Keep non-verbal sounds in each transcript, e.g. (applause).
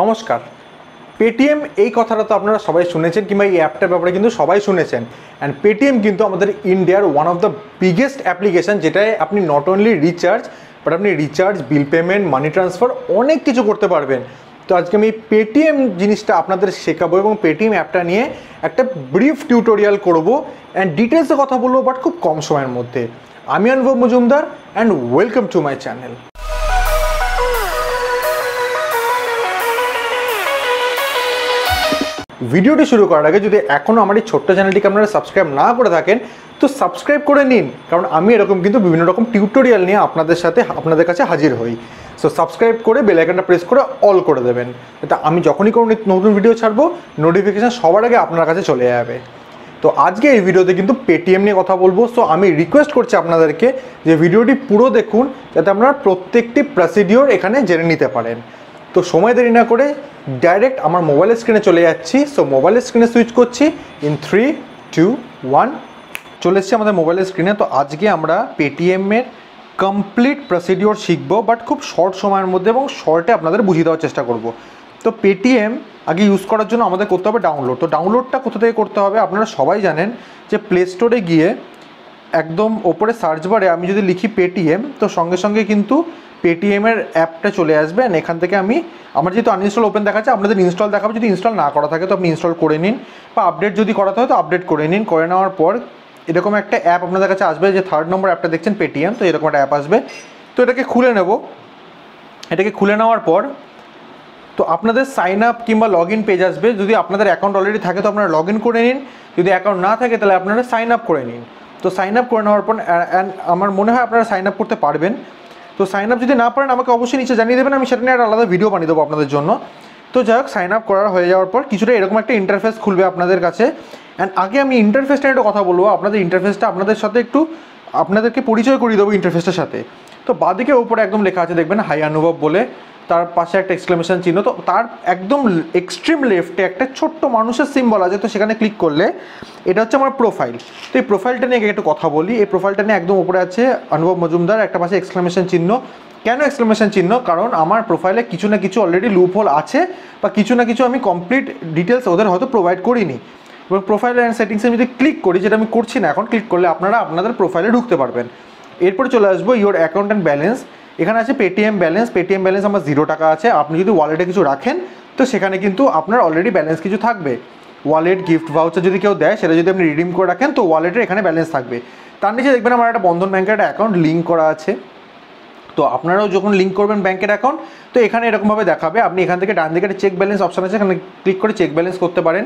নমস্কার। পেটিএম এই কথাটা তো আপনারা সবাই শুনেছেন কিংবা এই অ্যাপটার ব্যাপারে কিন্তু সবাই শুনেছেন। অ্যান্ড পেটিএম কিন্তু আমাদের ইন্ডিয়ার one of the biggest application যেটায় আপনি নট অনলি রিচার্জ বাট আপনি recharge bill payment money transfer অনেক কিছু করতে পারবেন। তো আজকে আমি পেটিএম জিনিসটা আপনাদের শেখাবো এবং পেটিএম অ্যাপটা নিয়ে একটা ব্রিফ টিউটোরিয়াল করব অ্যান্ড ডিটেলসে কথা বলব বাট খুব কম সময়ের মধ্যে। আমি Anubhav Majumdar and welcome to my channel ভিডিওটি শুরু করার আগে যদি এখনও আমার এই ছোট্ট চ্যানেলটিকে আপনারা সাবস্ক্রাইব না করে থাকেন, তো সাবস্ক্রাইব করে নিন। কারণ আমি এরকম কিন্তু বিভিন্ন রকম টিউটোরিয়াল নিয়ে আপনাদের সাথে, আপনাদের কাছে হাজির হই। সো সাবস্ক্রাইব করে বেল আইকনটা প্রেস করে অল করে দেবেন। যাতে আমি যখনই কোনো নতুন ভিডিও ছাড়বো নোটিফিকেশান সবার আগে আপনার কাছে চলে যাবে। তো আজকে এই ভিডিওতে কিন্তু পেটিএম নিয়ে কথা বলব। সো আমি রিকোয়েস্ট করছি আপনাদেরকে যে ভিডিওটি পুরো দেখুন, যাতে আপনারা প্রত্যেকটি প্রসিডিওর এখানে জেনে নিতে পারেন। তো সময় দেরি না করে ডাইরেক্ট আমার মোবাইলের স্ক্রিনে চলে যাচ্ছি। সো মোবাইলের স্ক্রিনে সুইচ করছি ইন থ্রি টু ওয়ান চলে এসেছি আমাদের মোবাইলের স্ক্রিনে তো আজকে আমরা পেটিএমের কমপ্লিট প্রসিডিওর শিখব বাট খুব শর্ট সময়ের মধ্যে এবং শর্টে আপনাদের বুঝিয়ে দেওয়ার চেষ্টা করব। তো পেটিএম আগে ইউজ করার জন্য আমাদের করতে হবে ডাউনলোড তো ডাউনলোডটা কোথা থেকে করতে হবে? আপনারা সবাই জানেন যে প্লে স্টোরে গিয়ে একদম ওপরে সার্চ বারে আমি যদি লিখি পেটিএম তো সঙ্গে সঙ্গে কিন্তু পেটিএমের অ্যাপটা চলে আসবে এখান থেকে আমি, আমার যেহেতু আনইনস্টল ওপেন দেখাচ্ছে, আপনাদের ইনস্টল দেখাবো। যদি ইনস্টল না করা থাকে, তো আপনি ইনস্টল করে নিন। বা আপডেট যদি করাতে হয়, তো আপডেট করে নিন। করে নেওয়ার পর এরকম একটা অ্যাপ আপনাদের কাছে আসবে, যে থার্ড নম্বর অ্যাপটা দেখছেন পেটিএম তো এরকম একটা অ্যাপ আসবে। তো এটাকে খুলে নেব। এটাকে খুলে নেওয়ার পর, তো আপনাদের সাইন আপ কিংবা লগ ইন পেজ আসবে। যদি আপনাদের অ্যাকাউন্ট অলরেডি থাকে, তো আপনারা লগ ইন করে নিন। যদি অ্যাকাউন্ট না থাকে, তাহলে আপনারা সাইন আপ করে নিন। তো সাইন আপ করে নেওয়ার পর অ্যান্ড আমার মনে হয় আপনারা সাইন আপ করতে পারবেন। তো সাইন আপ যদি না পারেন, আমাকে অবশ্যই নিচে জানিয়ে দেবেন, আমি সেটা নিয়ে একটা আলাদা ভিডিও বানিয়ে দেবো আপনাদের জন্য। তো যাই হোক সাইন আপ করার হয়ে যাওয়ার পর কিছুটা এরকম একটা ইন্টারফেস খুলবে আপনাদের কাছে। অ্যান্ড আগে আমি ইন্টারফেসটা নিয়ে একটু কথা বলব, আপনাদের ইন্টারফেসটা আপনাদের সাথে একটু, আপনাদেরকে পরিচয় করিয়ে দেবো ইন্টারফেসটার সাথে। তো বাদিকে ওপরে একদম লেখা আছে, দেখবেন, হাই অনুভব বলে। তার পাশে একটা এক্সক্লেমেশন চিহ্ন। তো তার একদম এক্সট্রিম লেফটে একটা ছোট্ট মানুষের সিম্বল আছে, তো সেখানে ক্লিক করলে এটা হচ্ছে আমার প্রোফাইল তো এই প্রোফাইলটা নিয়ে একটু কথা বলি। এই প্রোফাইলটা নিয়ে একদম উপরে আছে অনুভব মজুমদার, একটা পাশে এক্সক্লেমেশন চিহ্ন। কেন এক্সক্লেমেশন চিহ্ন? কারণ আমার প্রোফাইলে কিছু না কিছু অলরেডি লুপ হোল আছে, বা কিছু না কিছু আমি কমপ্লিট ডিটেলস ওদের হয়তো প্রোভাইড করিনি। এবং প্রোফাইল অ্যান্ড সেটিংসে আমি যদি ক্লিক করি, যেটা আমি করছি না এখন ক্লিক করলে আপনারা আপনাদের প্রোফাইলে ঢুকতে পারবেন। এরপরে চলে আসব ইওর অ্যাকাউন্ট অ্যান্ড ব্যালেন্স এখানে আছে পেটিএম ব্যালেন্স পেটিএম ব্যালেন্স আমার জিরো টাকা আছে। আপনি যদি ওয়ালেটে কিছু রাখেন, তো সেখানে কিন্তু আপনার অলরেডি ব্যালেন্স কিছু থাকবে। ওয়ালেট গিফট ভাউচার যদি কেউ দেয়, সেটা যদি আপনি রিডিম করে রাখেন, তো ওয়ালেটের এখানে ব্যালেন্স থাকবে। তার নিচে দেখবেন আমার একটা বন্ধন ব্যাংকের একটা অ্যাকাউন্ট লিঙ্ক করা আছে। তো আপনারাও যখন লিঙ্ক করবেন ব্যাংকের অ্যাকাউন্ট তো এখানে এরকমভাবে দেখাবে। আপনি এখান থেকে ডান দিকে চেক ব্যালেন্স অপশান আছে, এখানে ক্লিক করে চেক ব্যালেন্স করতে পারেন।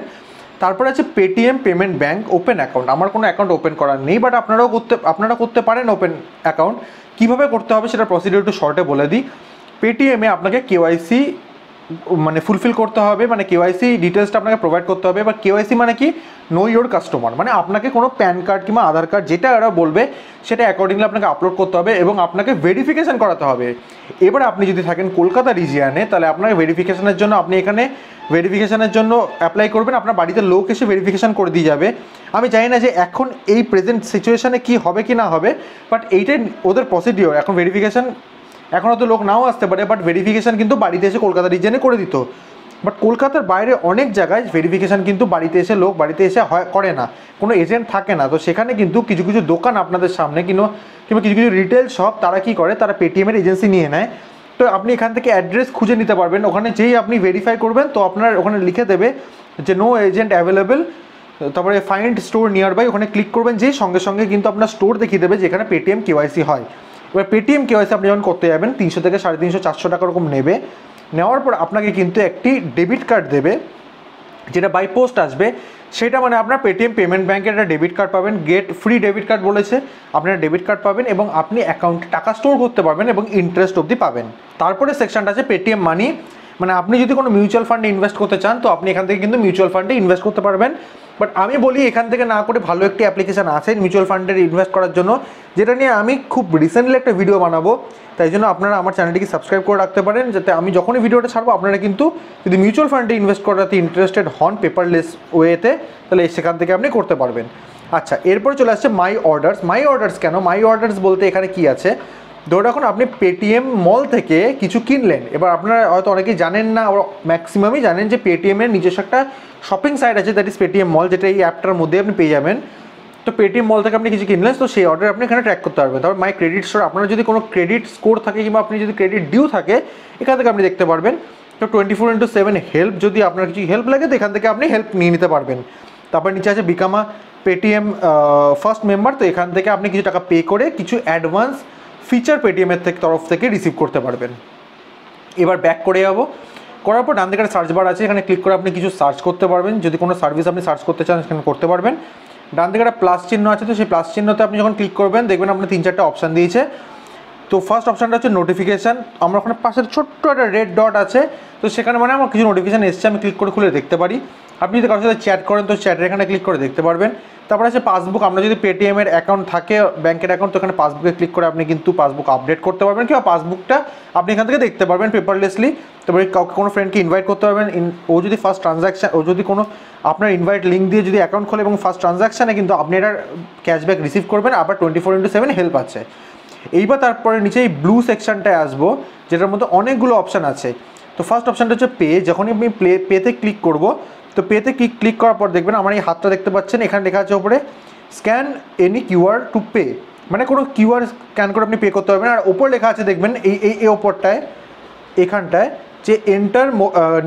তারপরে আছে Paytm payment bank open account আমার কোনো অ্যাকাউন্ট ওপেন করার নেই বাট আপনারাও করতে, আপনারা করতে পারেন ওপেন অ্যাকাউন্ট কীভাবে করতে হবে সেটা প্রসিডিউর একটু শর্টে বলে দিই। পেটিএমে আপনাকে কেওয়াইসি মানে ফুলফিল করতে হবে মানে কেওয়াইসি ডিটেলসটা আপনাকে প্রোভাইড করতে হবে, বা কেওয়াইসি মানে কি? নো ইয়োর কাস্টমার মানে আপনাকে কোনো প্যান কার্ড কিংবা আধার কার্ড যেটা ওরা বলবে, সেটা অ্যাকর্ডিংলি আপনাকে আপলোড করতে হবে এবং আপনাকে ভেরিফিকেশান করাতে হবে। এবার আপনি যদি থাকেন কলকাতা রিজিয়ানে তাহলে আপনাকে ভেরিফিকেশানের জন্য আপনি এখানে ভেরিফিকেশানের জন্য অ্যাপ্লাই করবেন, আপনার বাড়িতে লোক এসে ভেরিফিকেশান করে দিয়ে যাবে। আমি জানি না যে এখন এই প্রেজেন্ট সিচুয়েশানে কি হবে কি না হবে বাট এইটাই ওদের প্রসিডিওর এখন ভেরিফিকেশান এখন হয়তো লোক নাও আসতে পারে বাট ভেরিফিকেশান কিন্তু বাড়িতে এসে কলকাতা রিজনে করে দিত। বাট কলকাতার বাইরে অনেক জায়গায় ভেরিফিকেশান কিন্তু বাড়িতে এসে লোক বাড়িতে এসে হয়, করে না। কোনো এজেন্ট থাকে না। তো সেখানে কিন্তু কিছু কিছু দোকান আপনাদের সামনে কিনো কিংবা কিছু কিছু রিটেল শপ তারা কি করে? তারা পেটিএমের এজেন্সি নিয়ে নেয়। তো আপনি এখান থেকে অ্যাড্রেস খুঁজে নিতে পারবেন। ওখানে যেই আপনি ভেরিফাই করবেন, তো আপনার ওখানে লিখে দেবে যে নো এজেন্ট অ্যাভেলেবেল তারপরে ফাইন্ড স্টোর নিয়ার বাই ওখানে ক্লিক করবেন। যেই সঙ্গে সঙ্গে কিন্তু আপনার স্টোর দেখিয়ে দেবে যেখানে পেটিএম কেওয়াইসি হয়। এবার পেটিএম কেওয়াইসি আপনি যখন করতে যাবেন, তিনশো থেকে সাড়ে তিনশো, চারশো টাকা ওরকম নেবে। নেওয়ার পর আপনাকে কিন্তু একটি ডেবিট কার্ড দেবে, যেটা বাই পোস্ট আসবে। সেটা মানে আপনার পেটিএম পেমেন্ট ব্যাঙ্কের একটা ডেবিট কার্ড পাবেন গেট ফ্রি ডেবিট কার্ড বলেছে। আপনারা ডেবিট কার্ড পাবেন এবং আপনি অ্যাকাউন্টে টাকা স্টোর করতে পারবেন এবং ইন্টারেস্ট অবধি পাবেন। তারপরে সেকশানটা আছে পেটিএম মানি মানে আপনি যদি কোনো মিউচুয়াল ফান্ডে ইনভেস্ট করতে চান, তো আপনি এখান থেকে কিন্তু মিউচুয়াল ফান্ডে ইনভেস্ট করতে পারবেন। বাট আমি বলি এখান থেকে না করে ভালো একটি অ্যাপ্লিকেশান আছে মিউচুয়াল ফান্ডের ইনভেস্ট করার জন্য, যেটা নিয়ে আমি খুব রিসেন্টলি একটা ভিডিও বানাবো। তাই জন্য আপনারা আমার চ্যানেলটিকে সাবস্ক্রাইব করে রাখতে পারেন, যাতে আমি যখনই ভিডিওটা ছাড়বো, আপনারা কিন্তু যদি মিউচুয়াল ফান্ডে ইনভেস্ট করাতে ইন্টারেস্টেড হন পেপারলেস ওয়েতে তাহলে সেখান থেকে আপনি করতে পারবেন। আচ্ছা এরপর চলে আসছে মাই অর্ডার্স মাই অর্ডার্স কেন? মাই অর্ডার্স বলতে এখানে কি আছে? ধরে রাখুন আপনি পেটিএম মল থেকে কিছু কিনলেন, এবার আপনারা হয়তো অনেকেই জানেন না ম্যাক্সিমামই জানেন যে পেটিএমের নিজস্ব একটা শপিং সাইট আছে দ্যাট ইজ পেটিএম মল যেটা এই অ্যাপটার মধ্যে আপনি পেয়ে যাবেন। তো পেটিএম মল থেকে আপনি কিছু কিনলেন, তো সেই অর্ডার আপনি এখানে ট্র্যাক করতে পারবেন। তারপর মাই ক্রেডিট স্টোর আপনার যদি কোনো ক্রেডিট স্কোর থাকে কিংবা আপনি যদি ক্রেডিট ডিউ থাকে, এখান থেকে আপনি দেখতে পারবেন। তো twenty four into seven help যদি আপনার কিছু হেল্প লাগে, তো এখান থেকে আপনি হেল্প নিয়ে নিতে পারবেন। তারপর নিচে আছে বিকামা পেটিএম ফার্স্ট মেম্বার তো এখান থেকে আপনি কিছু টাকা পে করে কিছু অ্যাডভান্স ফিচার পেটিএমের থেকে তরফ থেকে রিসিভ করতে পারবেন। এবার ব্যাক করে যাব। করার পর ডান দিকে সার্চ বার আছে, এখানে ক্লিক করে আপনি কিছু সার্চ করতে পারবেন। যদি কোনো সার্ভিস আপনি সার্চ করতে চান, সেখানে করতে পারবেন। ডান দিকে একটা প্লাস চিহ্ন আছে, তো সেই প্লাস চিহ্নতে আপনি যখন ক্লিক করবেন, দেখবেন আপনার তিন চারটা অপশান দিয়েছে। তো ফার্স্ট অপশানটা হচ্ছে নোটিফিকেশান আমার ওখানে পাশে ছোট্ট একটা রেড ডট আছে, তো সেখানে মানে আমার কিছু নোটিফিকেশান এসছে, আমি ক্লিক করে খুলে দেখতে পারি। আপনি যদি কারোর সাথে চ্যাট করেন, তো চ্যাটের এখানে ক্লিক করে দেখতে পারবেন। তারপরে আছে পাসবুক। আমরা যদি পেটিএমের অ্যাকাউন্ট থাকে, ব্যাংকের অ্যাকাউন্ট তো এখানে পাসবুকে ক্লিক করে আপনি কিন্তু পাসবুক আপডেট করতে পারবেন কিংবা পাসবুকটা আপনি এখান থেকে দেখতে পারবেন পেপারলেসলি তারপরে কাউকে কোনো ফ্রেন্ডকে ইনভাইট করতে পারবেন। ও যদি ফার্স্ট ট্রানজাকশান ও যদি কোনো, আপনার ইনভাইট লিঙ্ক দিয়ে যদি অ্যাকাউন্ট খোলে এবং ফার্স্ট ট্রানজাকশানে কিন্তু আপনি এটার ক্যাশব্যাক রিসিভ করবেন, আবার twenty four into seven help আছে। এইবার তারপরে নিচে এই ব্লু সেকশনটায় আসব, যেটার মধ্যে অনেকগুলো অপশান আছে। তো ফার্স্ট অপশানটা হচ্ছে পে যখনই আপনি প্লে পেতে ক্লিক করব তো পেতে ক্লিক ক্লিক করার পর দেখবেন আমার এই হাতটা দেখতে পাচ্ছেন, এখানে লেখা আছে ওপরে scan any QR to pay মানে কোনো কিউআর স্ক্যান করে আপনি পে করতে পারবেন। আর ওপর লেখা আছে দেখবেন এই এই ওপরটায়, এখানটায় যে enter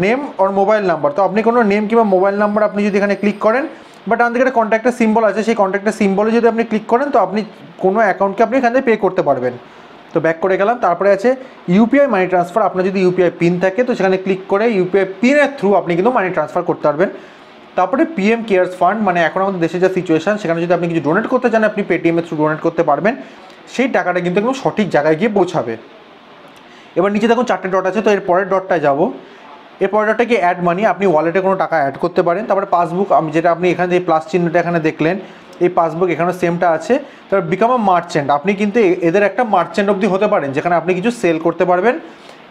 name or mobile number তো আপনি কোনো নেম কিংবা মোবাইল নাম্বার আপনি যদি এখানে ক্লিক করেন বা ডান দিকে একটা কন্ট্যাক্টের সিম্বল আছে, সেই কন্ট্যাক্টের সিম্বলে যদি আপনি ক্লিক করেন, তো আপনি কোনো অ্যাকাউন্টকে আপনি এখান থেকে পে করতে পারবেন। তো ব্যাক করে গেলাম। তারপরে আছে ইউপিআই মানি ট্রান্সফার আপনার যদি ইউপিআই পিন থাকে, তো সেখানে ক্লিক করে ইউপিআই পিনের থ্রু আপনি কিন্তু মানি ট্রান্সফার করতে পারবেন। তারপরে পিএম কেয়ার্স ফান্ড মানে এখন আমাদের দেশে যা সিচুয়েশন সেখানে যদি আপনি কিছু ডোনেট করতে চান, আপনি পেটিএমের থ্রু ডোনেট করতে পারবেন। সেই টাকাটা কিন্তু একদম সঠিক জায়গায় গিয়ে পৌঁছাবে। এবার নিচে দেখুন চারটে ডট আছে, তো এর পরের ডটটায় যাব। এর পরের ডটটা কি অ্যাড মানি আপনি ওয়ালেটে কোনো টাকা অ্যাড করতে পারেন। তারপরে পাসবুক যেটা আপনি এখানে প্লাস চিহ্নটা এখানে দেখলেন এই পাসবুক এখানে সেমটা আছে তারপর বিকাম আ মার্চেন্ট আপনি কিন্তু এদের একটা মার্চেন্ট অবধি হতে পারেন, যেখানে আপনি কিছু সেল করতে পারবেন।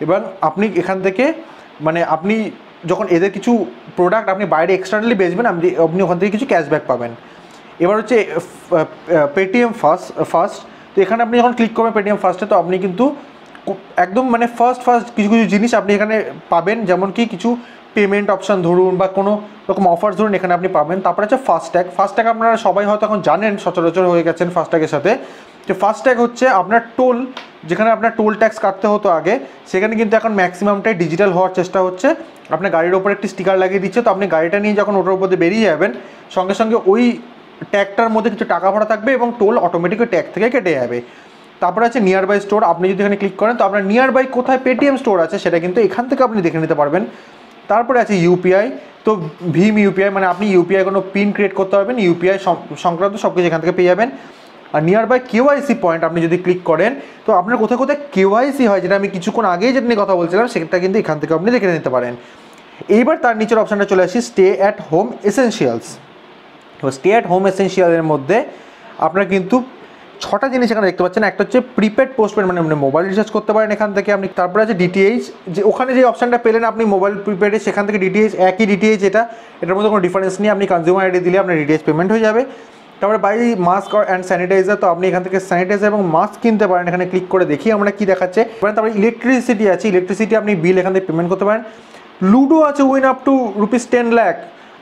এবং আপনি এখান থেকে মানে আপনি যখন এদের কিছু প্রোডাক্ট আপনি বাইরে এক্সটার্নালি বেচবেন, আপনি আপনি ওখান থেকে কিছু ক্যাশব্যাক পাবেন। এবার হচ্ছে পেটিএম ফার্স্ট ফার্স্ট তো এখানে আপনি যখন ক্লিক করবেন পেটিএম ফার্স্টে তো আপনি কিন্তু একদম মানে ফার্স্ট ফার্স্ট কিছু কিছু জিনিস আপনি এখানে পাবেন। যেমন কি কিছু পেমেন্ট অপশান ধরুন বা কোনো রকম অফার ধরুন এখানে আপনি পাবেন। তারপরে হচ্ছে ফাস্ট্যাগ ফাস্ট্যাগ আপনারা সবাই হয়তো এখন জানেন, সচরাচর হয়ে গেছেন ফাস্ট্যাগের সাথে। যে ফাস্ট্যাগ হচ্ছে আপনার টোল যেখানে আপনার টোল ট্যাক্স কাটতে হতো আগে, সেখানে কিন্তু এখন ম্যাক্সিমামটাই ডিজিটাল হওয়ার চেষ্টা হচ্ছে। আপনার গাড়ির ওপর একটি স্টিকার লাগিয়ে দিচ্ছে। তো আপনি গাড়িটা নিয়ে যখন ওটার উপর বেরিয়ে যাবেন, সঙ্গে সঙ্গে ওই ট্যাগটার মধ্যে কিছু টাকা ভরা থাকবে এবং টোল অটোমেটিক ট্যাগ থেকে কেটে যাবে। তারপরে আছে নিয়ার বাই স্টোর আপনি যদি এখানে ক্লিক করেন, তো আপনার নিয়ার বাই কোথায় পেটিএম স্টোর আছে, সেটা কিন্তু এখান থেকে আপনি দেখে নিতে পারবেন। তারপরে আছে ইউপিআই তো ভীম ইউপিআই মানে আপনি ইউপিআই কোনো পিন ক্রিয়েট করতে পারবেন ইউপিআই সংক্রান্ত সব কিছু এখান থেকে পেয়ে যাবেন। আর নিয়ার বাই কেওয়াইসি পয়েন্ট আপনি যদি ক্লিক করেন, তো আপনার কোথায় কোথায় কেওয়াইসি হয়, যেটা আমি কিছুক্ষণ আগেই যেটা নিয়ে কথা বলছিলাম, সেটা কিন্তু এখান থেকে আপনি দেখে নিতে পারেন। এইবার তার নিচের অপশানটা চলে আসি স্টে অ্যাট হোম এসেনশিয়ালস তো স্টে অ্যাট হোম এসেনশিয়ালের মধ্যে আপনার কিন্তু ছটা জিনিস এখানে দেখতে পাচ্ছেন। একটা হচ্ছে প্রিপেড পোস্টপেড মানে আপনি মোবাইল রিচার্জ করতে পারেন এখান থেকে। আপনি তারপরে আছে ডিটিএইচ যে ওখানে যে অপশানটা পেলেন আপনি মোবাইল প্রিপেডে সেখান থেকে ডিটিএইচ একই ডিটিএইচ এটা। এটার মধ্যে কোনো ডিফারেন্স নেই। আপনি কনজিউমার আইডি দিলে আপনার ডিটিএইচ পেমেন্ট হয়ে যাবে। তারপরে বাই মাস্ক অ্যান্ড স্যানিটাইজার তো আপনি এখান থেকে স্যানিটাইজার এবং মাস্ক কিনতে পারেন। এখানে ক্লিক করে দেখি আমরা কি দেখাচ্ছে। তারপরে ইলেকট্রিসিটি আছে। ইলেকট্রিসিটি আপনি বিল এখান থেকে পেমেন্ট করতে পারেন। লুডো আছে win up to rupees ten lakh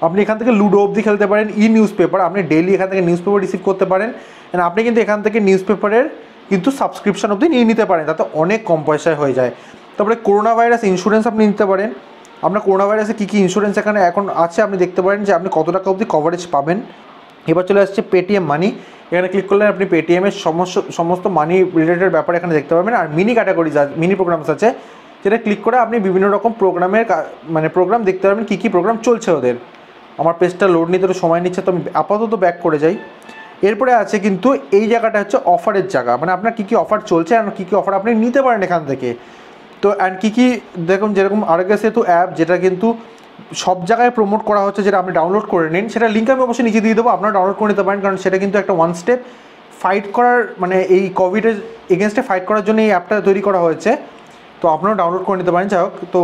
আপনি এখান থেকে লুডো অবধি খেলতে পারেন ই নিউজ পেপার আপনি ডেইলি এখান থেকে নিউজ পেপার রিসিভ করতে পারেন। And আপনি কিন্তু এখান থেকে নিউজ পেপারের কিন্তু সাবস্ক্রিপশন অবধি নিয়ে নিতে পারেন, তাতে অনেক কম পয়সায় হয়ে যায়। তারপরে করোনা ভাইরাস ইন্স্যুরেন্স আপনি নিতে পারেন। আপনার করোনা ভাইরাসে কী কী ইন্স্যুরেন্স এখানে এখন আছে, আপনি দেখতে পারেন যে আপনি কত টাকা অবধি কভারেজ পাবেন। এবার চলে আসছে পেটিএম মানি এখানে ক্লিক করলে আপনি পেটিএমের সমস্ত সমস্ত মানি রিলেটেড ব্যাপার এখানে দেখতে পাবেন। আর মিনি ক্যাটাগরিজ আছে মিনি প্রোগ্রামস আছে। যেটা ক্লিক করে আপনি বিভিন্ন রকম প্রোগ্রামের মানে প্রোগ্রাম দেখতে পারবেন, কী কী প্রোগ্রাম চলছে ওদের। আমার পেজটা লোড নিতে একটু সময় নিচ্ছে, তো আমি আপাতত ব্যাক করে যাই। এরপরে আছে কিন্তু এই জায়গাটা হচ্ছে অফারের জায়গা মানে আপনার কী কী অফার চলছে আর কী কী অফার আপনি নিতে পারেন এখান থেকে। তো অ্যান্ড কী কী, দেখুন, যেরকম আরোগ্য সেতু অ্যাপ যেটা কিন্তু সব জায়গায় প্রমোট করা হচ্ছে, যেটা আপনি ডাউনলোড করে নিন, সেটা লিঙ্ক আমি অবশ্যই নিচে দিয়ে দেবো, আপনারা ডাউনলোড করে নিতে পারেন, কারণ সেটা কিন্তু একটা ওয়ান স্টেপ ফাইট করার মানে এই কোভিডের এগেনস্টে ফাইট করার জন্য এই অ্যাপটা তৈরি করা হয়েছে। তো আপনারাও ডাউনলোড করে নিতে পারেন, যাই হোক, তো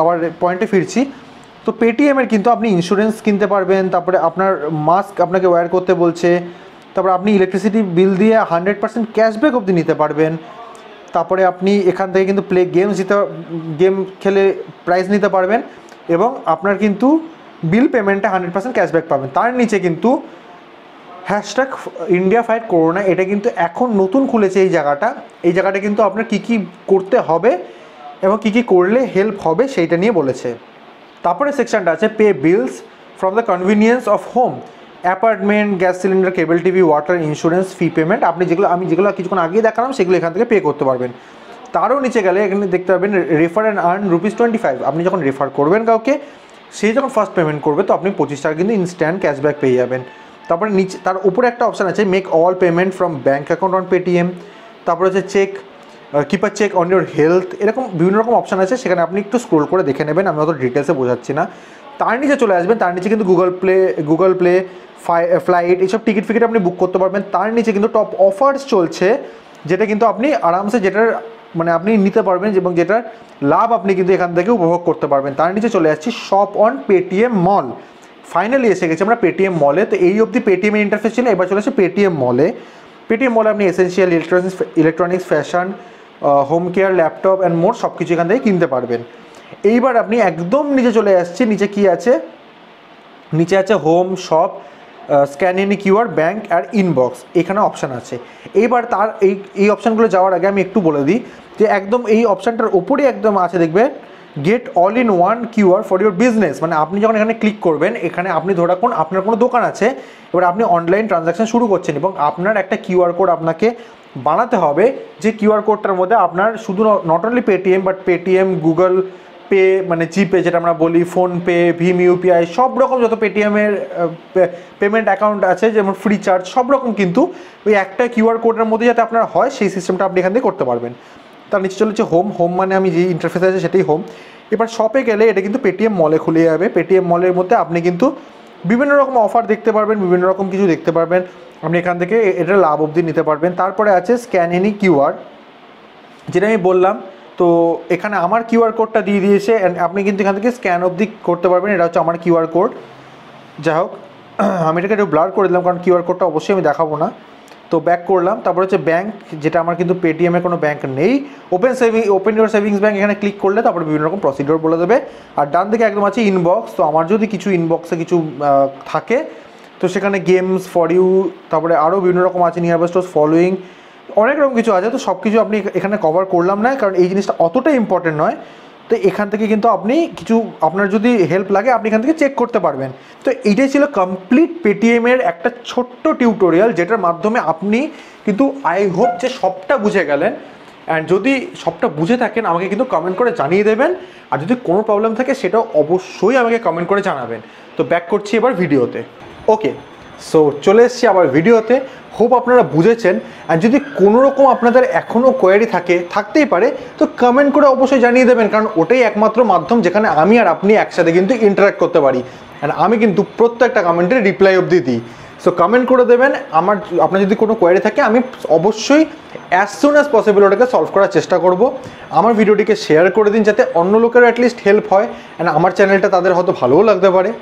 আবার পয়েন্টে ফিরছি। তো পেটিএমের কিন্তু আপনি ইন্স্যুরেন্স কিনতে পারবেন, তারপরে আপনার মাস্ক আপনাকে ওয়্যার করতে বলছে, তারপরে আপনি ইলেকট্রিসিটি বিল দিয়ে হান্ড্রেড পার্সেন্ট ক্যাশব্যাক অবধি নিতে পারবেন, তারপরে আপনি এখান থেকে কিন্তু প্লে গেমস দিতে গেম খেলে প্রাইজ নিতে পারবেন, এবং আপনার কিন্তু বিল পেমেন্টে হান্ড্রেড পার্সেন্ট ক্যাশব্যাক পাবেন। তার নিচে কিন্তু হ্যাশট্যাগ ইন্ডিয়া ফাইট করোনা এটা কিন্তু এখন নতুন খুলেছে এই জায়গাটা। এই জায়গাটা কিন্তু আপনার কী কী করতে হবে এবং কী কী করলে হেল্প হবে, সেইটা নিয়ে বলেছে। তারপরে সেকশনটা আছে pay bills from the convenience of home apartment gas cylinder cable TV water insurance fee payment আপনি যেগুলো, আমি যেগুলো কিছুক্ষণ আগেই দেখালাম, সেগুলো এখান থেকে পে করতে পারবেন। তারও নিচে গেলে এখানে দেখতে পাবেন refer and earn rupees twenty five আপনি যখন রেফার করবেন কাউকে, সে যখন ফার্স্ট পেমেন্ট করবে, তো আপনি পঁচিশ টাকা কিন্তু ইনস্ট্যান্ট ক্যাশব্যাক পেয়ে যাবেন। তারপরে নিচে, তার উপরে একটা অপশান আছে make all payment from bank account on Paytm তারপরে হচ্ছে check keeper check on your health এরকম বিভিন্ন রকম অপশান আছে, সেখানে আপনি একটু স্ক্রোল করে দেখে নেবেন, আমি অত ডিটেলসে বোঝাচ্ছি না। তার নিচে চলে আসবেন, তার নিচে কিন্তু Google play Google play flight এইসব টিকিট ফিকিট আপনি বুক করতে পারবেন। তার নিচে কিন্তু টপ অফার্স চলছে, যেটা কিন্তু আপনি আরামসে যেটার মানে আপনি নিতে পারবেন এবং যেটার লাভ আপনি কিন্তু এখান থেকে উপভোগ করতে পারবেন। তার নিচে চলে যাচ্ছি shop on Paytm mall finally এসে গেছে আমরা পেটিএম মলে তো এই অবধি পেটিএম ইন্টারফেস ছিল, এবার চলে আসছে পেটিএম মলে পেটিএম মলে আপনি essential electronics electronics fashion home care laptop and more সব কিছু এখান থেকে কিনতে পারবেন। এইবার আপনি একদম নিচে চলে আসছে, নিচে কি আছে? নিচে আছে home shop scan in QR bank R inbox এখানে অপশান আছে। এইবার তার এই এই অপশানগুলো যাওয়ার আগে আমি একটু বলে দিই যে একদম এই অপশানটার ওপরেই একদম আছে দেখবে get all in one QR for your business মানে আপনি যখন এখানে ক্লিক করবেন, এখানে আপনি ধরে রাখুন আপনার কোনো দোকান আছে, এবার আপনি অনলাইন ট্রানজ্যাকশন শুরু করছেন এবং আপনার একটা কিউআর কোড আপনাকে বানাতে হবে। যে কিউআর কোডটার মধ্যে আপনার শুধু not only Paytm but Paytm Google pay মানে জিপে যেটা আমরা বলি ফোনপে ভীম ইউপিআই সব রকম যত পেটিএমের পেমেন্ট অ্যাকাউন্ট আছে, যেমন ফ্রি চার্জ সব রকম কিন্তু ওই একটা কিউআর কোডের মধ্যে যাতে আপনার হয়, সেই সিস্টেমটা আপনি এখান থেকে করতে পারবেন। তার নিচে চলেছে হোম হোম মানে আমি যে ইন্টারফেস আছে সেটাই হোম এবার শপে গেলে এটা কিন্তু পেটিএম মলে খুলে যাবে। পেটিএম মলের মধ্যে আপনি কিন্তু বিভিন্ন রকম অফার দেখতে পারবেন, বিভিন্ন রকম কিছু দেখতে পারবেন। আপনি এখান থেকে এটা লাভ অবধি নিতে পারবেন। তারপরে আছে স্ক্যান এনি কিউআর যেটা আমি বললাম। তো এখানে আমার কিউআর কোডটা দিয়ে দিয়েছে অ্যান্ড আপনি কিন্তু এখান থেকে স্ক্যান অবধি করতে পারবেন। এটা হচ্ছে আমার কিউআর কোড যাই হোক, (clears throat) আমি এটাকে একটু ব্লার করে দিলাম কারণ কিউআর কোডটা অবশ্যই আমি দেখাবো না। তো ব্যাক করলাম। তারপর হচ্ছে ব্যাঙ্ক যেটা আমার কিন্তু পেটিএমে কোনো ব্যাঙ্ক নেই। Open saving open your savings bank এখানে ক্লিক করলে তারপরে বিভিন্ন রকম প্রসিডিওর বলে দেবে। আর ডান দিকে একদম আছে ইনবক্স তো আমার যদি কিছু ইনবক্সে কিছু থাকে, তো সেখানে গেমস ফর ইউ তারপরে আরও বিভিন্ন রকম আছে নিয়ার স্টোর ফলোয়িং অনেক রকম কিছু আছে। তো সব কিছু আপনি এখানে কভার করলাম না, কারণ এই জিনিসটা অতটা ইম্পর্টেন্ট নয়। তো এখান থেকে কিন্তু আপনি কিছু, আপনার যদি হেল্প লাগে, আপনি এখান থেকে চেক করতে পারবেন। তো এইটাই ছিল কমপ্লিট পেটিএমের একটা ছোট্ট টিউটোরিয়াল যেটার মাধ্যমে আপনি কিন্তু আই হোপ যে সবটা বুঝে গেলেন। অ্যান্ড যদি সবটা বুঝে থাকেন, আমাকে কিন্তু কমেন্ট করে জানিয়ে দেবেন। আর যদি কোনো প্রবলেম থাকে, সেটাও অবশ্যই আমাকে কমেন্ট করে জানাবেন। তো ব্যাক করছি এবার ভিডিওতে ওকে সো চলে এসেছি আবার ভিডিওতে। হোপ আপনারা বুঝেছেন। আর যদি কোনো রকম আপনাদের এখনও কোয়ারি থাকে, থাকতেই পারে, তো কমেন্ট করে অবশ্যই জানিয়ে দেবেন। কারণ ওটাই একমাত্র মাধ্যম যেখানে আমি আর আপনি একসাথে কিন্তু ইন্টারাক্ট করতে পারি। অ্যান্ড আমি কিন্তু প্রত্যেকটা কমেন্টের রিপ্লাই অবধি দিই। সো কমেন্ট করে দেবেন। আমার আপনার যদি কোনো কোয়ারি থাকে, আমি অবশ্যই অ্যাজ সুন অ্যাজ পসিবল ওটাকে সলভ করার চেষ্টা করব। আমার ভিডিওটিকে শেয়ার করে দিন যাতে অন্য লোকেরও অ্যাটলিস্ট হেল্প হয়। অ্যান্ড আমার চ্যানেলটা তাদের হয়তো ভালোও লাগতে পারে।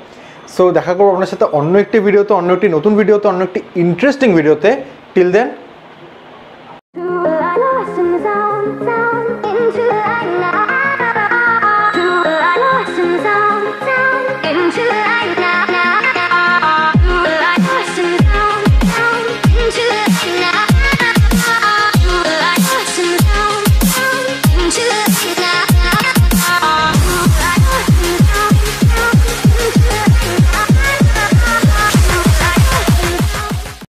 সো দেখা করব আপনার সাথে অন্য একটি ভিডিওতে অন্য একটি নতুন ভিডিওতে অন্য একটি ইন্টারেস্টিং ভিডিওতে টিল দেন